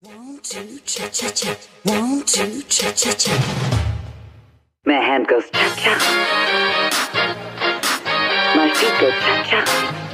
One, cha cha cha. Cha cha cha. My hand goes cha cha. My feet go cha cha.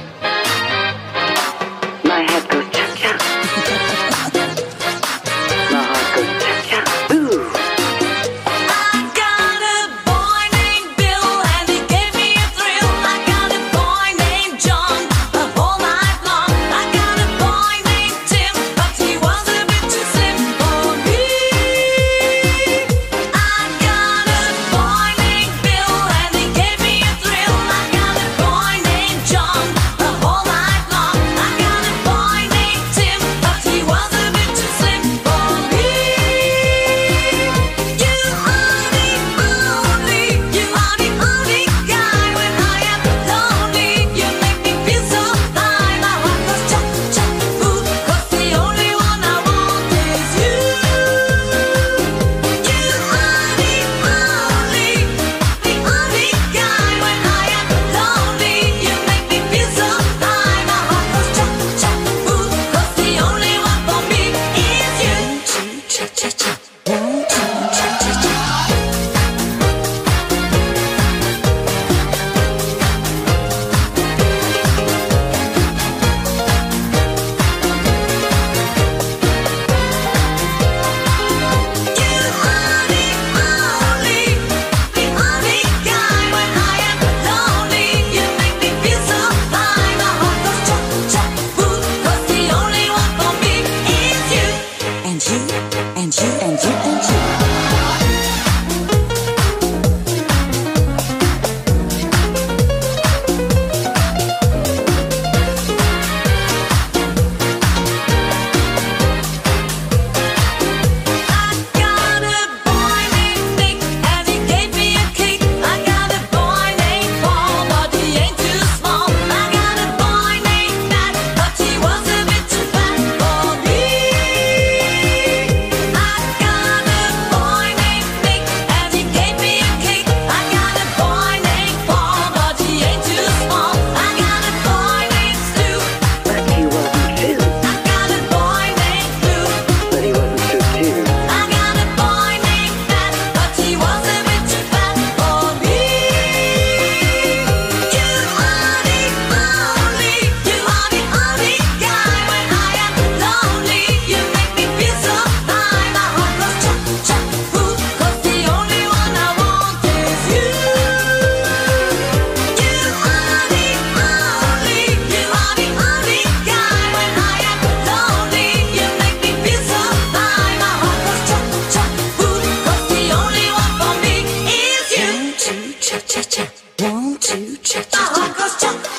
cha cha. Cha cha. Cha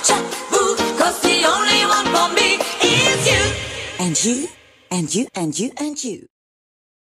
cha. And you, and you, and you.